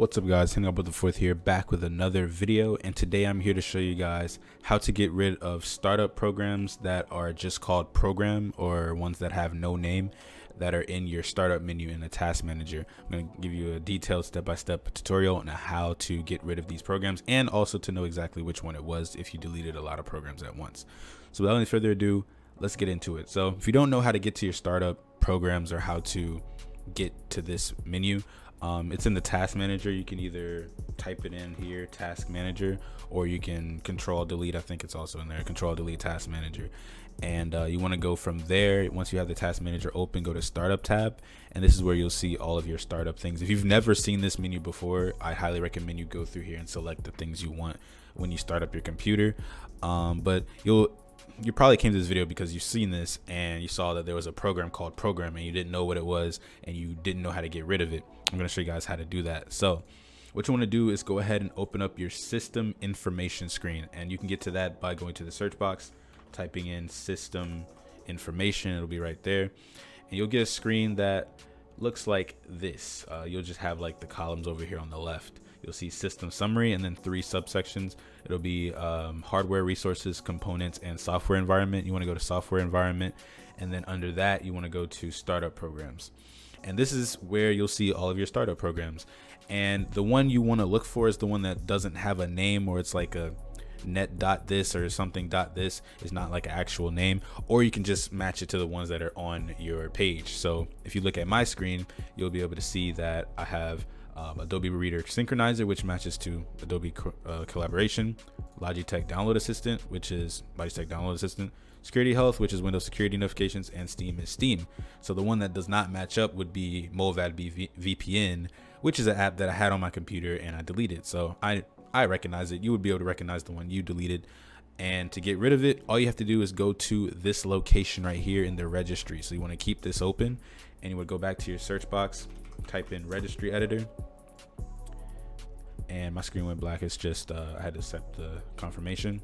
What's up guys, Henry Godbolt the Fourth here, back with another video, and today I'm here to show you guys how to get rid of startup programs that are just called program or ones that have no name that are in your startup menu in the task manager. I'm going to give you a detailed step-by-step -step tutorial on how to get rid of these programs and also to know exactly which one it was if you deleted a lot of programs at once. So without any further ado, let's get into it. So if you don't know how to get to your startup programs or how to get to this menu, um, it's in the task manager. You can either type it in here, task manager, or you can control delete. I think it's also in there, control delete task manager. And uh, you want to go from there. Once you have the task manager open, go to startup tab. And this is where you'll see all of your startup things. If you've never seen this menu before, I highly recommend you go through here and select the things you want when you start up your computer. Um, but you'll you probably came to this video because you've seen this and you saw that there was a program called program and you didn't know what it was and you didn't know how to get rid of it. I'm going to show you guys how to do that. So what you want to do is go ahead and open up your system information screen and you can get to that by going to the search box, typing in system information. It'll be right there and you'll get a screen that looks like this. Uh, you'll just have like the columns over here on the left you'll see system summary and then three subsections. It'll be um, hardware resources, components, and software environment. You want to go to software environment. And then under that, you want to go to startup programs. And this is where you'll see all of your startup programs. And the one you want to look for is the one that doesn't have a name or it's like a net dot this or something dot this. Is not like an actual name. Or you can just match it to the ones that are on your page. So if you look at my screen you'll be able to see that i have um, Adobe Reader Synchronizer, which matches to Adobe uh, Collaboration, Logitech Download Assistant, which is Logitech Download Assistant, Security Health, which is Windows Security Notifications, and Steam is Steam. So the one that does not match up would be Mullvad VPN, which is an app that I had on my computer and I deleted. So I I recognize it. You would be able to recognize the one you deleted. And to get rid of it, all you have to do is go to this location right here in the registry. So you want to keep this open and you would go back to your search box, type in registry editor and my screen went black. It's just uh, I had to set the confirmation.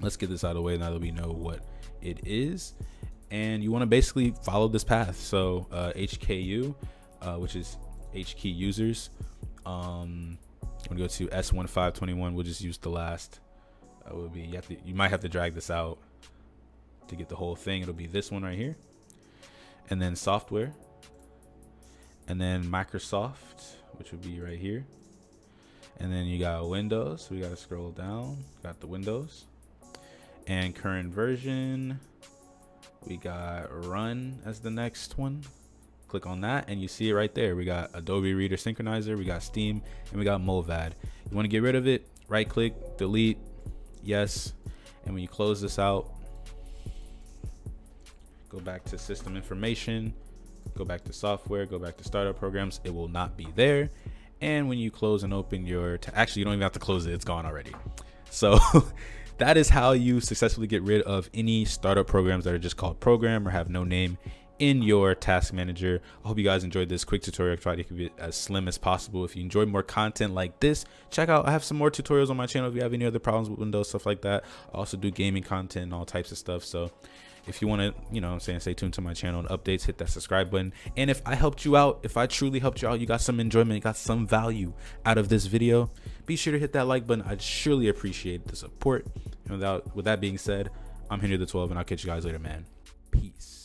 Let's get this out of the way now that we know what it is. And you want to basically follow this path. So uh, HKU, uh, which is HKey users. Um, I'm gonna go to S1521. We'll just use the last. Uh, will be you have to you might have to drag this out to get the whole thing. It'll be this one right here, and then software, and then Microsoft, which would be right here and then you got Windows. We got to scroll down. Got the Windows and current version. We got Run as the next one. Click on that and you see it right there. We got Adobe Reader Synchronizer, we got Steam, and we got Mullvad. You want to get rid of it? Right click, delete, yes. And when you close this out, go back to system information, go back to software, go back to startup programs. It will not be there. And when you close and open your actually you don't even have to close it it's gone already. So that is how you successfully get rid of any startup programs that are just called program or have no name in your task manager. I hope you guys enjoyed this quick tutorial. I tried to keep it as slim as possible. If you enjoy more content like this check out i have some more tutorials on my channel if you have any other problems with windows stuff like that. I also do gaming content and all types of stuff. So if you want to you know i'm saying stay tuned to my channel and updates hit that subscribe button. And if i helped you out if i truly helped you out you got some enjoyment got some value out of this video be sure to hit that like button. I'd surely appreciate the support. And without with that being said i'm henry the 12 and i'll catch you guys later man. Peace